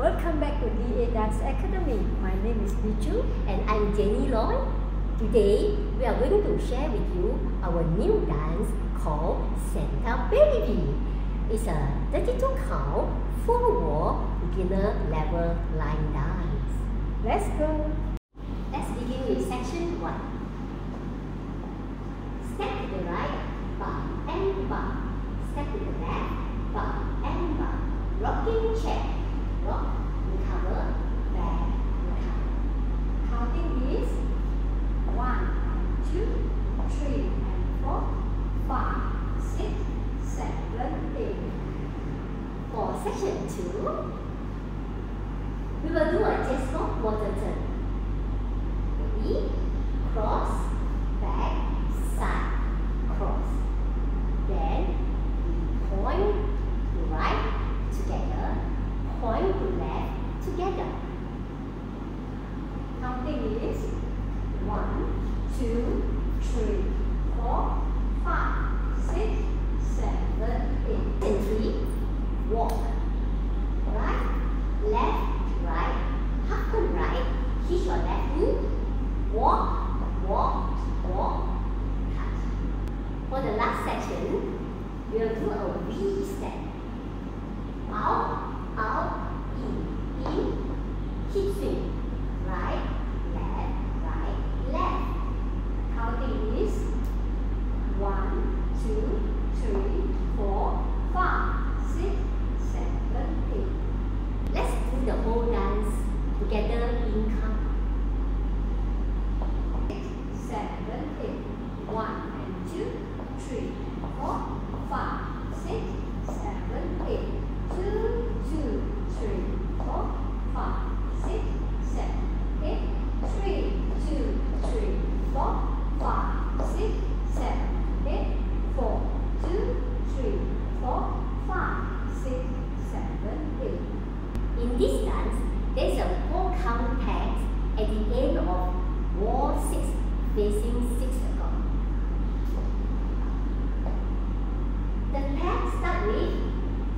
Welcome back to DA Dance Academy. My name is Bee Chu. And I'm Jaynie Loy. Today, we are going to share with you our new dance called Santa Baby. It's a 32 count, 4 wall, beginner level line dance. Let's go. Let's begin with section 1. Step to the right, bar and bar. Step to the left, bar and bar. Rocking chair. Recover, back, recover. Counting is one, two, three, and four, five, six, seven, eight. For section 2, we will do a rock water turn. Ready? Cross, back, side, cross. Then we point to right together, point to left together. Counting is one, two, three, four, five, six, seven, eight. And three, walk. Right, left, right, hop to right, hitch your left knee, walk, walk, walk, touch. For the last section, we'll do a V step. Out, out, in, in, Right, left, right, left. Is one, two, three, four, five, six, seven, eight. Let's do the whole dance together in count. One and two, three, four, five, six, seven, eight. Two, two, three, four, five, six, seven, eight. Three, two, three, four, five, six, seven, eight. Four, two, three, four, five, six, seven, eight. In this dance, there's a four count text at the end of wall 6 facing 6 o'clock. The text start with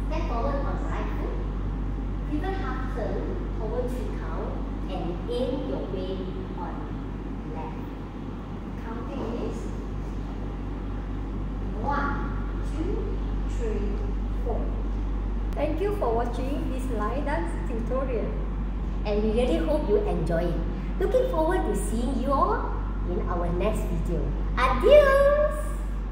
step forward on right foot, pivot half turn forward 3 count, and aim your way on left. Counting is one, two, three, four. Thank you for watching this line dance tutorial. And we really hope you enjoy it. Looking forward to seeing you all in our next video. Adios!